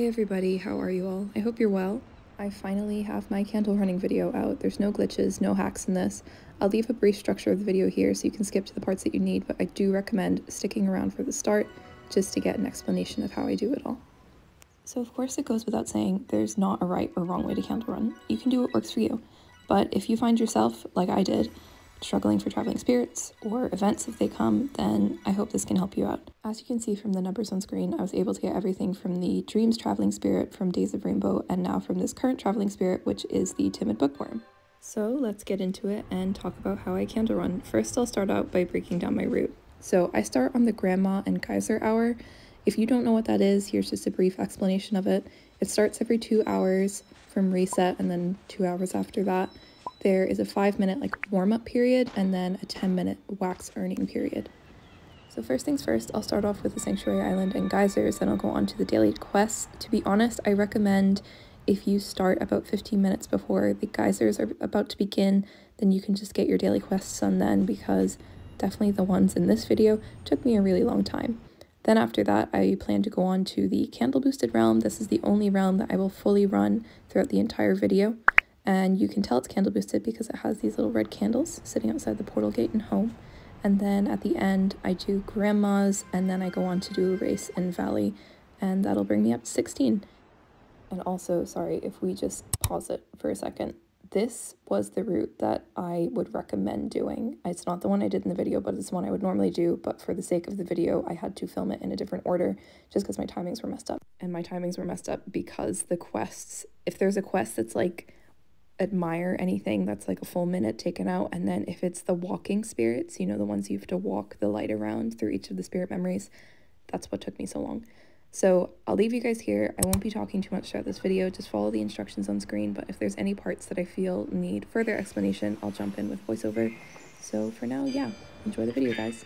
Hey everybody, how are you all? I hope you're well. I finally have my candle running video out. There's no glitches, no hacks in this. I'll leave a brief structure of the video here so you can skip to the parts that you need, but I do recommend sticking around for the start just to get an explanation of how I do it all. So of course it goes without saying there's not a right or wrong way to candle run. You can do what works for you. But if you find yourself, like I did, struggling for traveling spirits or events if they come, then I hope this can help you out. As you can see from the numbers on screen, I was able to get everything from the Dreams Traveling Spirit from Days of Rainbow and now from this current Traveling Spirit, which is the Timid Bookworm. So let's get into it and talk about how I candle run. First, I'll start out by breaking down my route. So I start on the Grandma and Geyser hour. If you don't know what that is, here's just a brief explanation of it. It starts every two hours from reset and then two hours after that there is a five minute like warm up period and then a 10 minute wax earning period. So first things first, I'll start off with the Sanctuary Island and Geysers, then I'll go on to the daily quests. To be honest, I recommend if you start about 15 minutes before the Geysers are about to begin, then you can just get your daily quests done then because definitely the ones in this video took me a really long time. Then after that, I plan to go on to the Candle Boosted realm. This is the only realm that I will fully run throughout the entire video and you can tell it's candle boosted because it has these little red candles sitting outside the portal gate and home. And then at the end, I do grandma's, and then I go on to do a race in Valley, and that'll bring me up to 16. And also, sorry, if we just pause it for a second, this was the route that I would recommend doing. It's not the one I did in the video, but it's the one I would normally do. But for the sake of the video, I had to film it in a different order just because my timings were messed up. And my timings were messed up because the quests, if there's a quest that's like admire anything that's like a full minute taken out. And then if it's the walking spirits, you know, the ones you have to walk the light around through each of the spirit memories, that's what took me so long. So I'll leave you guys here. I won't be talking too much throughout this video. Just follow the instructions on screen. But if there's any parts that I feel need further explanation, I'll jump in with voiceover. So for now, yeah, enjoy the video, guys.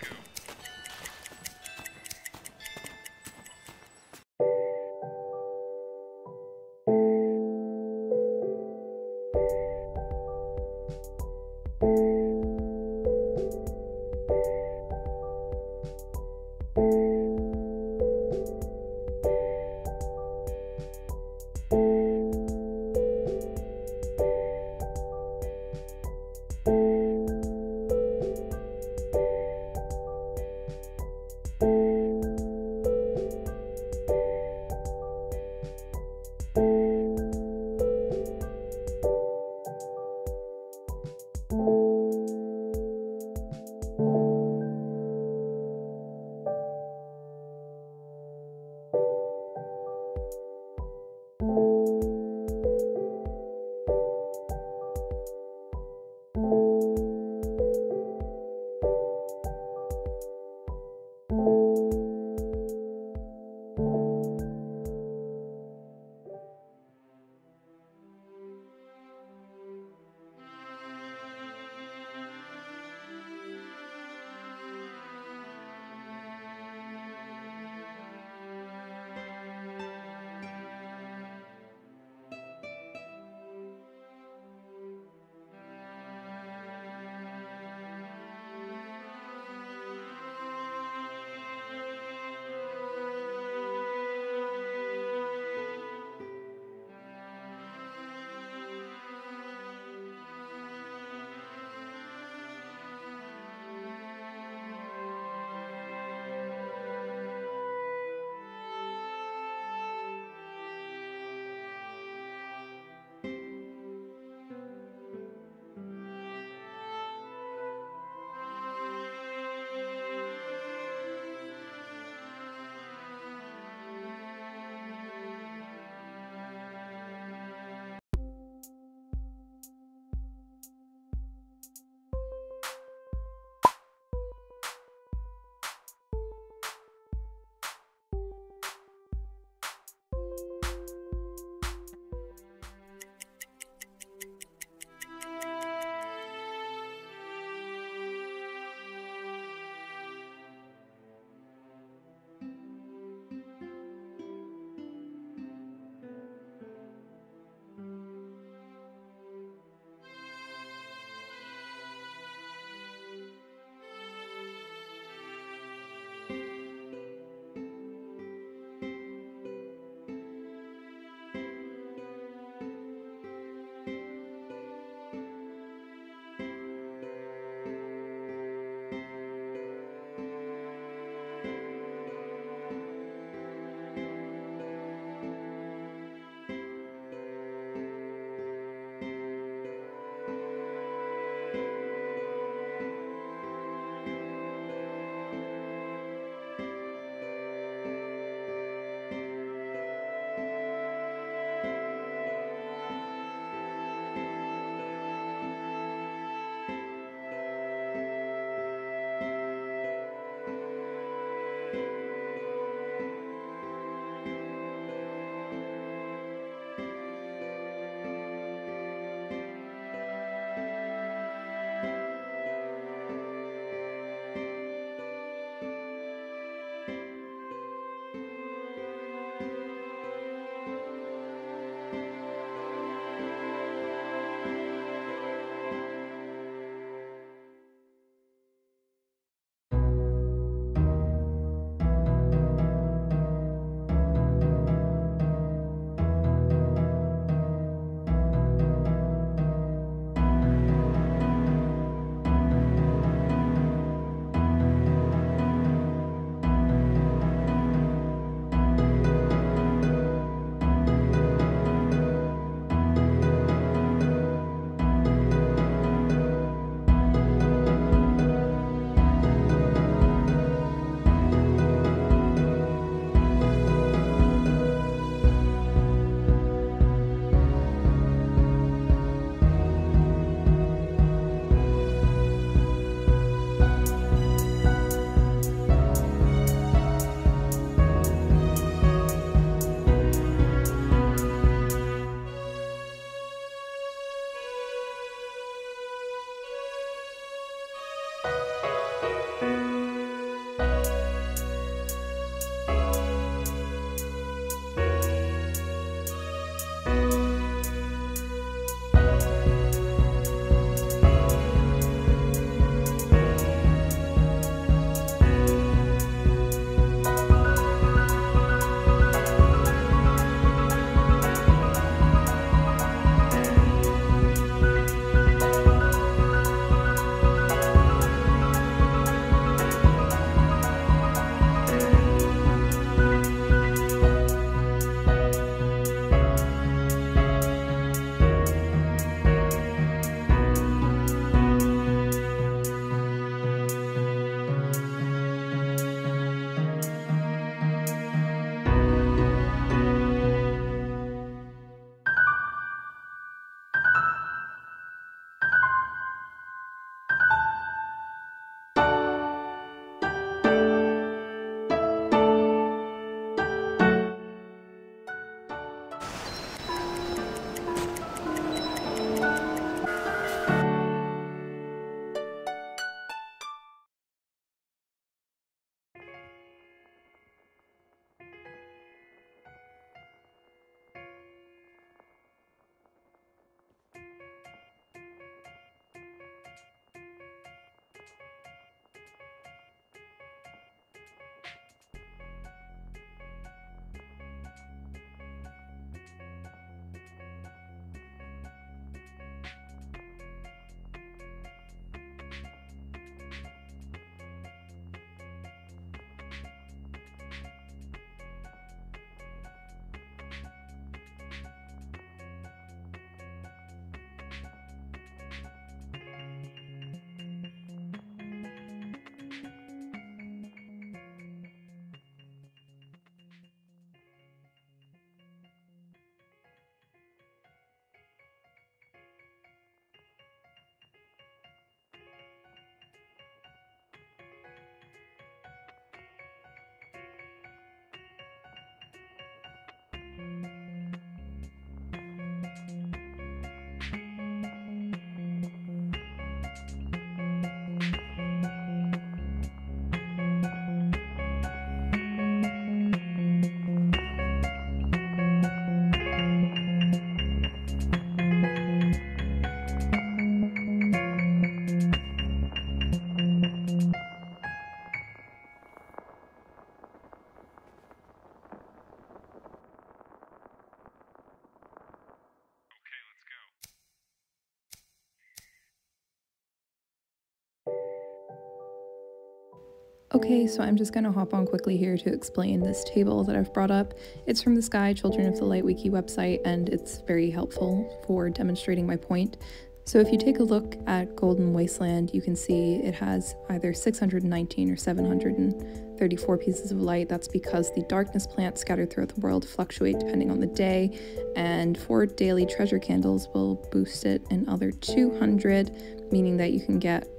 Okay, so I'm just going to hop on quickly here to explain this table that I've brought up. It's from the Sky Children of the Light Wiki website, and it's very helpful for demonstrating my point. So if you take a look at Golden Wasteland, you can see it has either 619 or 734 pieces of light. That's because the darkness plants scattered throughout the world fluctuate depending on the day, and four daily treasure candles will boost it another 200, meaning that you can get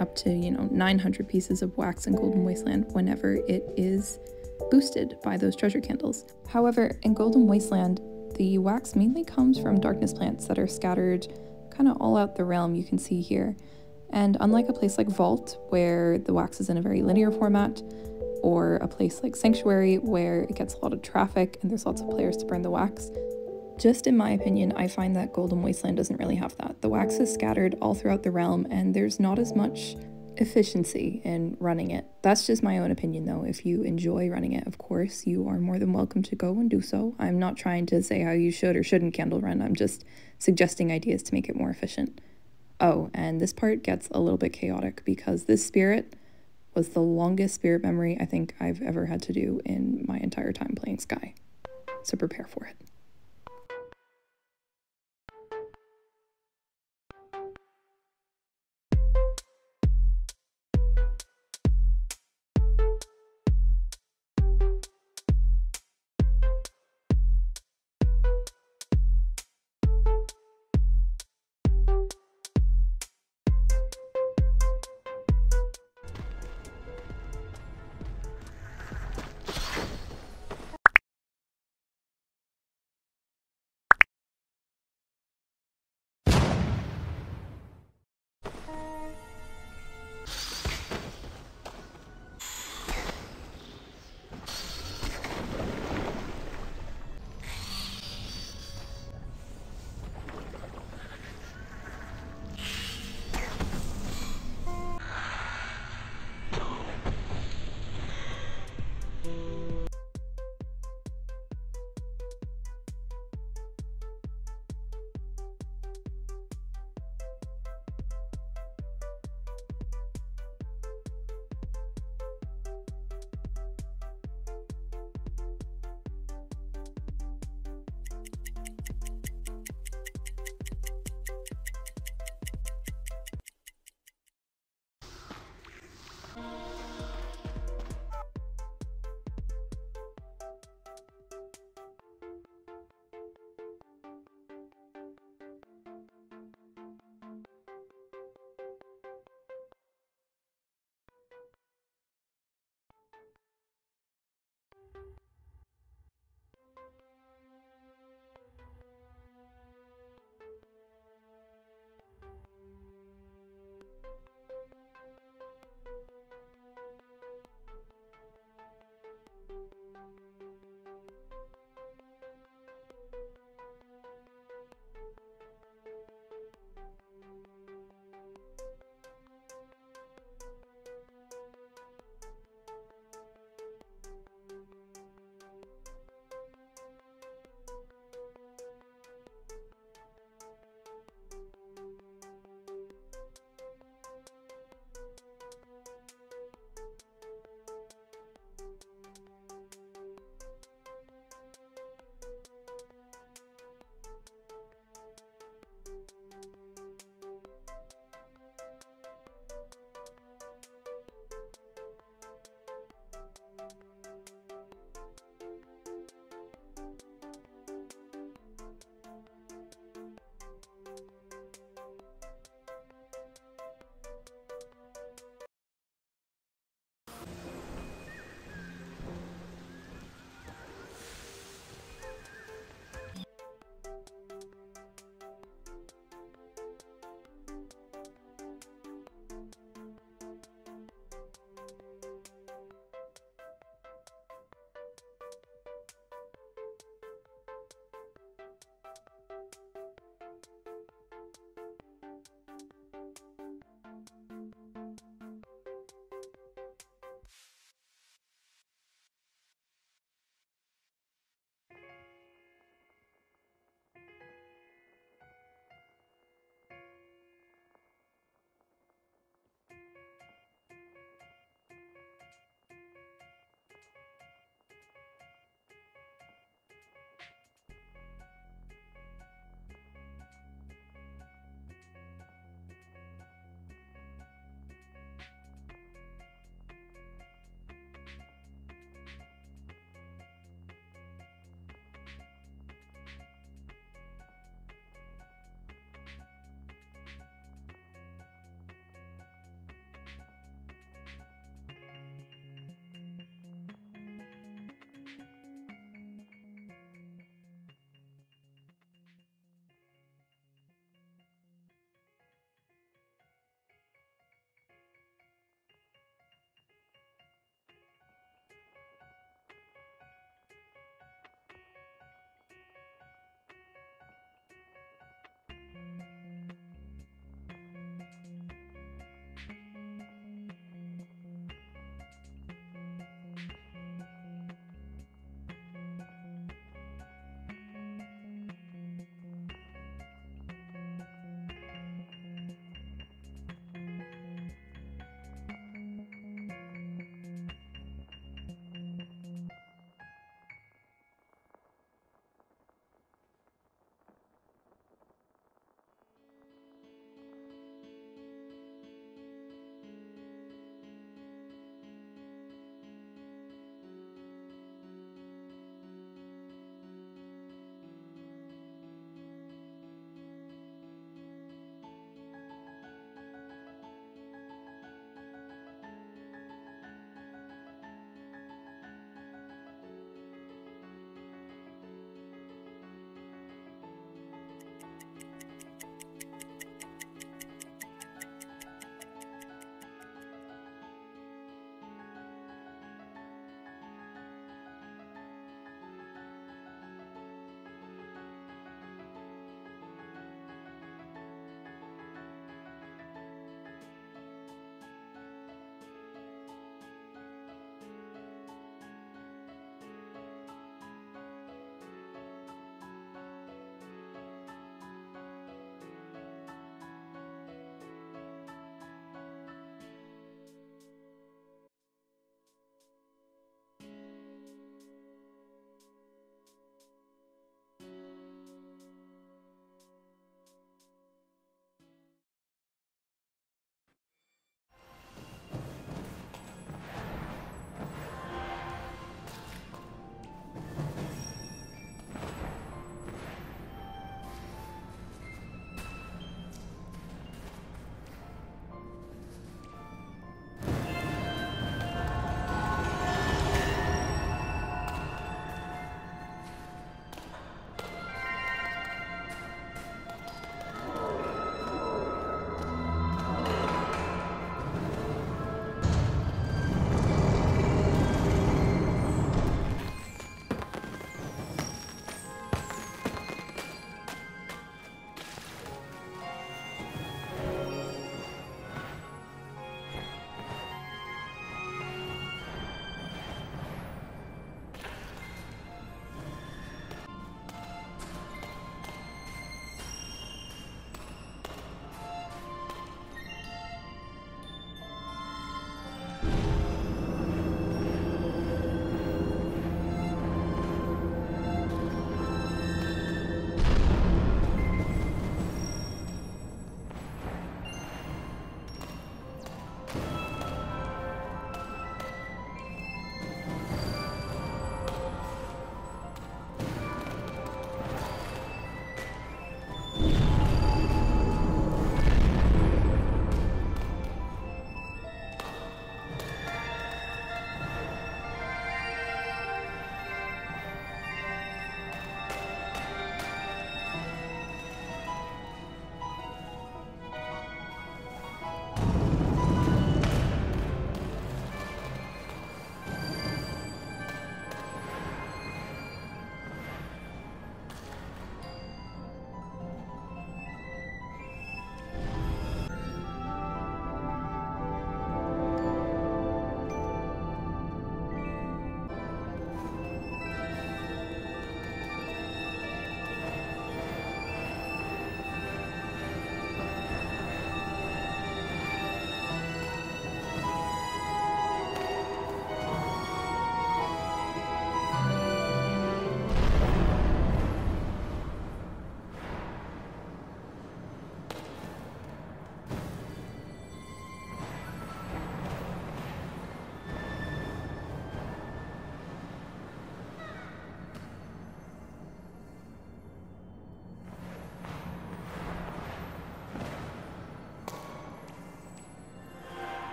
up to, you know, 900 pieces of wax in Golden Wasteland whenever it is boosted by those treasure candles. However, in Golden Wasteland, the wax mainly comes from darkness plants that are scattered kind of all out the realm you can see here. And unlike a place like Vault, where the wax is in a very linear format, or a place like Sanctuary, where it gets a lot of traffic and there's lots of players to burn the wax, just in my opinion, I find that Golden Wasteland doesn't really have that. The wax is scattered all throughout the realm, and there's not as much efficiency in running it. That's just my own opinion, though. If you enjoy running it, of course, you are more than welcome to go and do so. I'm not trying to say how you should or shouldn't candle run, I'm just suggesting ideas to make it more efficient. Oh, and this part gets a little bit chaotic because this spirit was the longest spirit memory I think I've ever had to do in my entire time playing Sky. So prepare for it.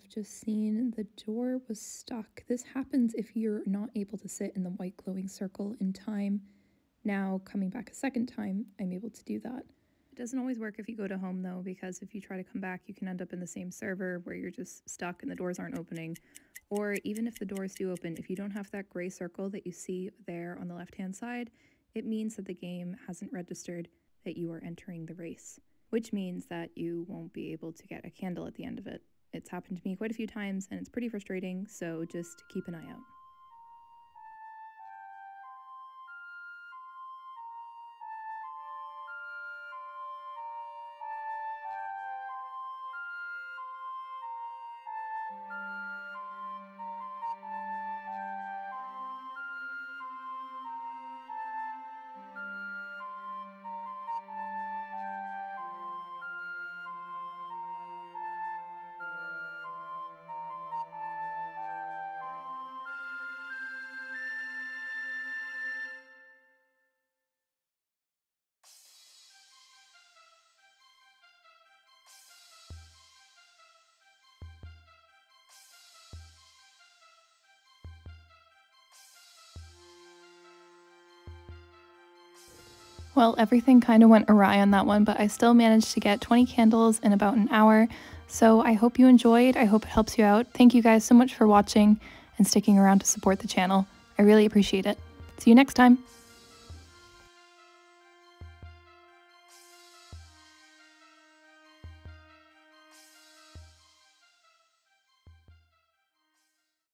Have just seen, the door was stuck. This happens if you're not able to sit in the white glowing circle in time. Now, coming back a second time, I'm able to do that. It doesn't always work if you go to home though, because if you try to come back, you can end up in the same server where you're just stuck and the doors aren't opening. Or even if the doors do open, if you don't have that gray circle that you see there on the left hand side, it means that the game hasn't registered that you are entering the race which means that you won't be able to get a candle at the end of it. It's happened to me quite a few times and it's pretty frustrating, so just keep an eye out. Well, everything kind of went awry on that one, but I still managed to get 20 candles in about an hour. So I hope you enjoyed. I hope it helps you out. Thank you guys so much for watching and sticking around to support the channel. I really appreciate it. See you next time.